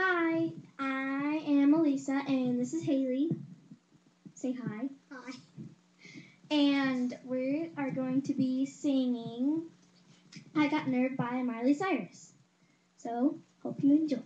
Hi, I am Elisa, and this is Haley. Say hi. Hi. And we are going to be singing I Got Nerve by Miley Cyrus. So, hope you enjoy.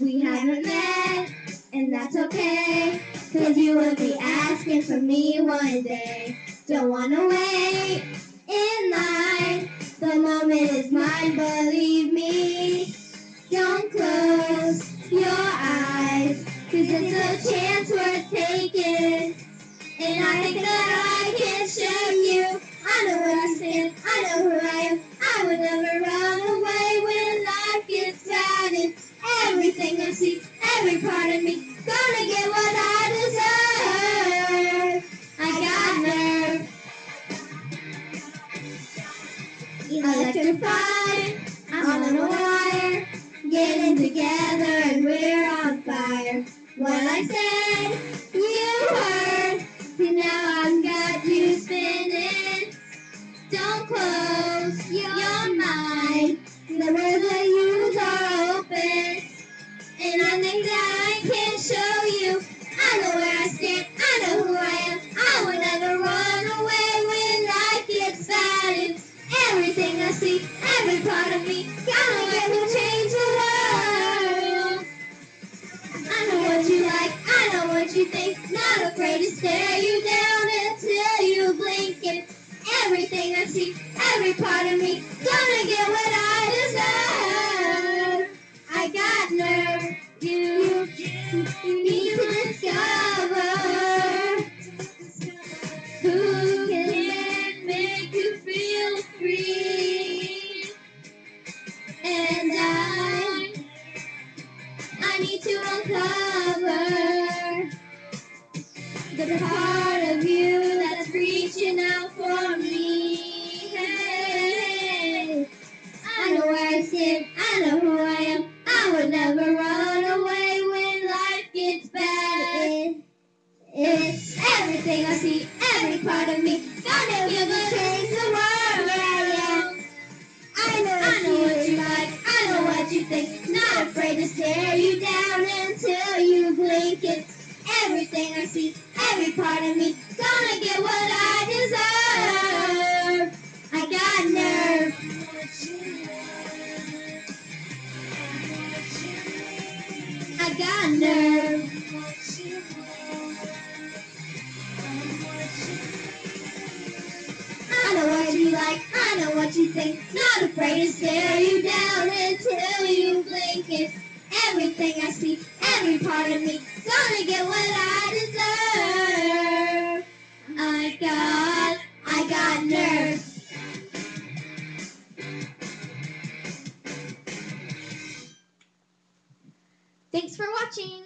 We haven't met, and that's okay, cause you will be asking for me one day. Don't wanna wait in line, the moment is mine, believe me. Don't close your eyes, cause it's a chance worth taking. And I think that I Electrified, I'm on a wire, getting together and we're on fire. What I said, everything I see, every part of me, gonna get will change the world. I know what you like, I know what you think. Not afraid to stare you down until you blink. And everything I see, every part of me, gonna get what I the part of you that's reaching out for me. Hey, I know where I stand, I know who I am. I would never run away when life gets bad. It's everything I see, every part of me. Gonna give a change the world. I know, I know what you like, I know what you think. Not afraid to stare you down until you blink. It's everything I see, every part of me. Gonna get what I deserve. I got nerve. I got nerve. I know what you like, I know what you think. Not afraid to stare you down until you blink. It's everything I see, every part of me. Gonna get what I deserve. I got, I got nerve. Thanks for watching.